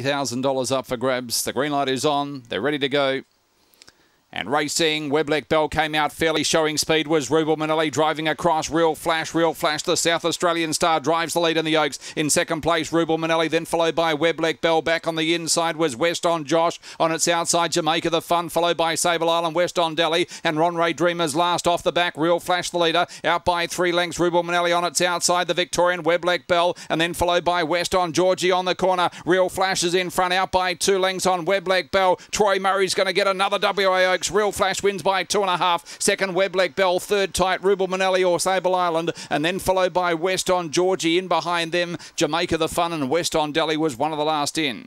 $1,000 up for grabs. The green light is on. They're ready to go. And racing, Webleck Bell came out fairly showing speed was Rubel Manelli driving across Real Flash, Real Flash, the South Australian star drives the lead in the Oaks. In second place, Rubel Manelli, then followed by Webleck Bell. Back on the inside was Weston Josh. On its outside, Jamaica the Fun, followed by Sable Island, Weston Delhi. And Ron Ray Dreamers last off the back. Real Flash the leader, out by three lengths. Rubel Manelli on its outside, the Victorian Webleck Bell. And then followed by Weston Georgie on the corner. Real Flash is in front, out by two lengths on Webleck Bell. Troy Murray's going to get another WA Oaks. Real Flash wins by two and a half. Second, Webleck Bell. Third, tight, Rubel Manelli or Sable Island. And then followed by Weston Georgie. In behind them, Jamaica the Fun and Weston Delhi was one of the last in.